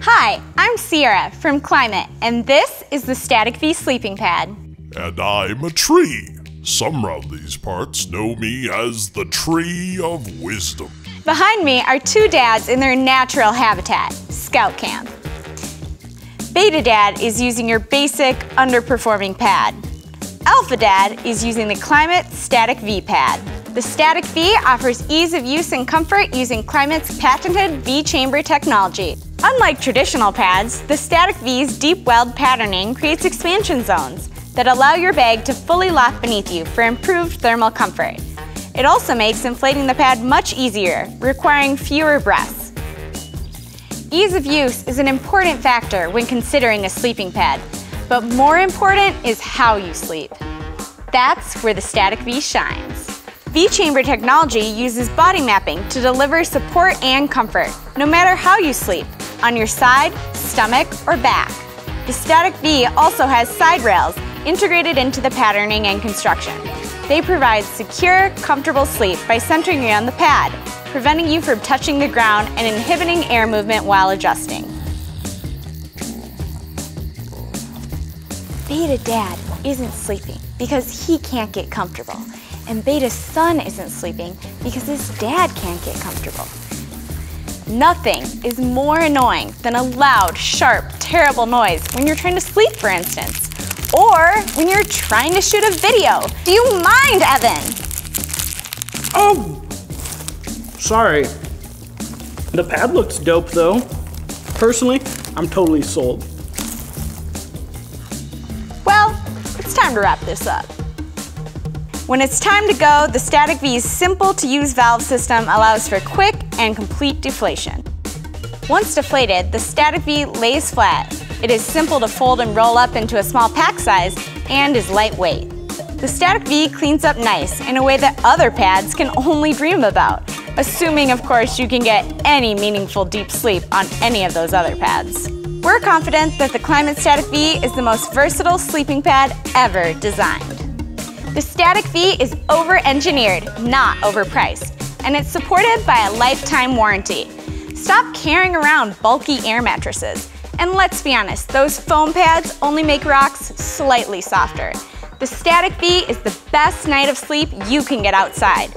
Hi, I'm Sierra from Klymit, and this is the Static V sleeping pad. And I'm a tree. Some round these parts know me as the Tree of Wisdom. Behind me are two dads in their natural habitat, Scout Camp. Beta Dad is using your basic, underperforming pad. Alpha Dad is using the Klymit Static V pad. The Static V offers ease of use and comfort using Klymit's patented V-chamber technology. Unlike traditional pads, the Static V's deep weld patterning creates expansion zones that allow your bag to fully loft beneath you for improved thermal comfort. It also makes inflating the pad much easier, requiring fewer breaths. Ease of use is an important factor when considering a sleeping pad, but more important is how you sleep. That's where the Static V shines. V-chamber technology uses body mapping to deliver support and comfort, no matter how you sleep, on your side, stomach, or back. The Static V also has side rails integrated into the patterning and construction. They provide secure, comfortable sleep by centering you on the pad, preventing you from touching the ground and inhibiting air movement while adjusting. Beta Dad isn't sleeping because he can't get comfortable and Beta's son isn't sleeping because his dad can't get comfortable. Nothing is more annoying than a loud, sharp, terrible noise when you're trying to sleep, for instance, or when you're trying to shoot a video. Do you mind, Evan? Oh, sorry. The pad looks dope though. Personally, I'm totally sold. Well, it's time to wrap this up. When it's time to go, the Static V's simple to use valve system allows for quick and complete deflation. Once deflated, the Static V lays flat. It is simple to fold and roll up into a small pack size and is lightweight. The Static V cleans up nice in a way that other pads can only dream about, assuming of course you can get any meaningful deep sleep on any of those other pads. We're confident that the Klymit Static V is the most versatile sleeping pad ever designed. The Static V is over-engineered, not overpriced, and it's supported by a lifetime warranty. Stop carrying around bulky air mattresses. And let's be honest, those foam pads only make rocks slightly softer. The Static V is the best night of sleep you can get outside.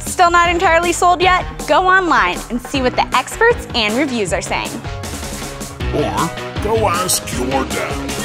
Still not entirely sold yet? Go online and see what the experts and reviews are saying. Or go ask your dad.